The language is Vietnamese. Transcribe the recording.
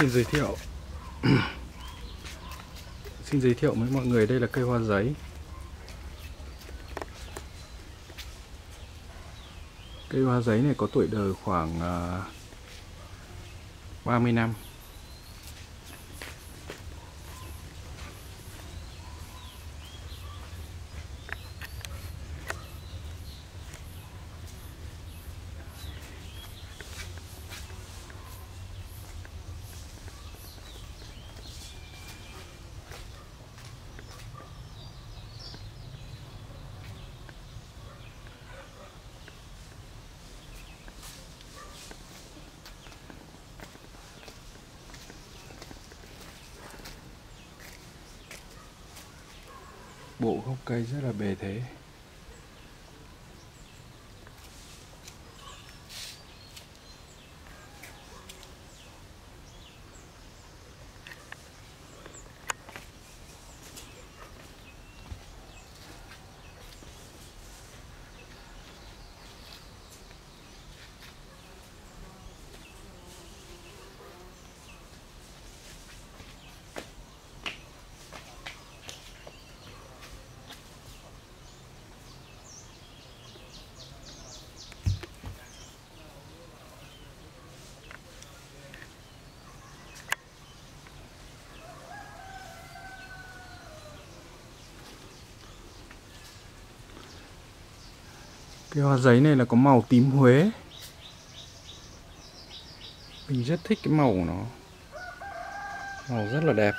Xin giới thiệu. Xin giới thiệu với mọi người đây là cây hoa giấy. Cây hoa giấy này có tuổi đời khoảng à, uh, 30 năm. Bộ gốc cây rất là bề thế. Cái hoa giấy này là có màu tím Huế. Mình rất thích cái màu của nó. Màu rất là đẹp.